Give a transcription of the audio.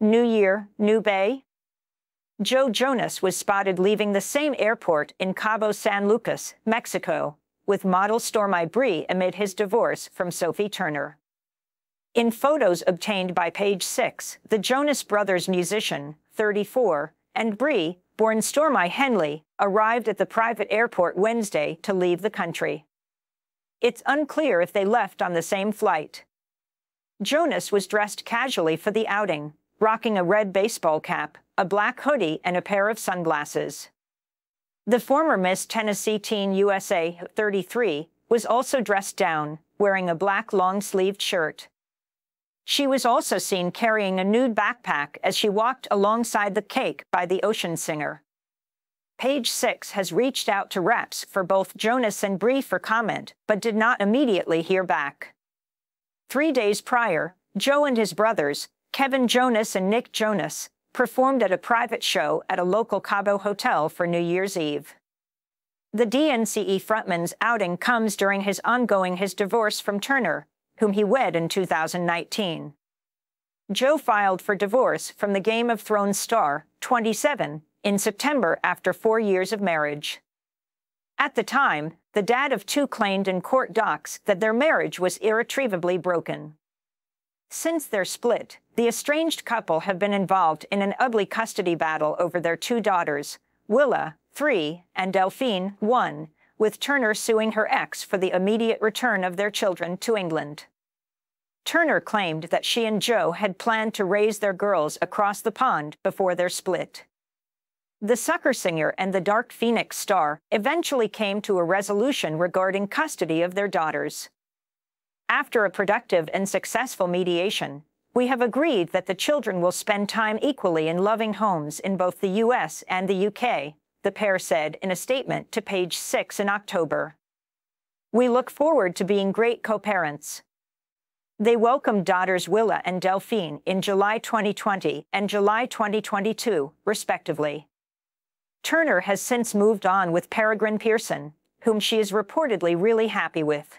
New Year, New Bay? Joe Jonas was spotted leaving the same airport in Cabo San Lucas, Mexico, with model Stormi Bree amid his divorce from Sophie Turner. In photos obtained by Page Six, the Jonas Brothers musician, 34, and Bree, born Stormi Henley, arrived at the private airport Wednesday to leave the country. It's unclear if they left on the same flight. Jonas was dressed casually for the outing, rocking a red baseball cap, a black hoodie, and a pair of sunglasses. The former Miss Tennessee Teen USA 33 was also dressed down, wearing a black long-sleeved shirt. She was also seen carrying a nude backpack as she walked alongside the cake by the ocean singer. Page Six has reached out to reps for both Jonas and Bree for comment, but did not immediately hear back. Three days prior, Joe and his brothers, Kevin Jonas and Nick Jonas, performed at a private show at a local Cabo hotel for New Year's Eve. The DNCE frontman's outing comes during his ongoing his divorce from Turner, whom he wed in 2019. Joe filed for divorce from the Game of Thrones star, 27, in September after four years of marriage. At the time, the dad of two claimed in court docs that their marriage was irretrievably broken. Since their split, the estranged couple have been involved in an ugly custody battle over their two daughters, Willa, 3, and Delphine, 1, with Turner suing her ex for the immediate return of their children to England. Turner claimed that she and Joe had planned to raise their girls across the pond before their split. The sucker singer and the Dark Phoenix star eventually came to a resolution regarding custody of their daughters. After a productive and successful mediation, we have agreed that the children will spend time equally in loving homes in both the U.S. and the U.K., the pair said in a statement to Page Six in October. We look forward to being great co-parents. They welcomed daughters Willa and Delphine in July 2020 and July 2022, respectively. Turner has since moved on with Peregrine Pearson, whom she is reportedly really happy with.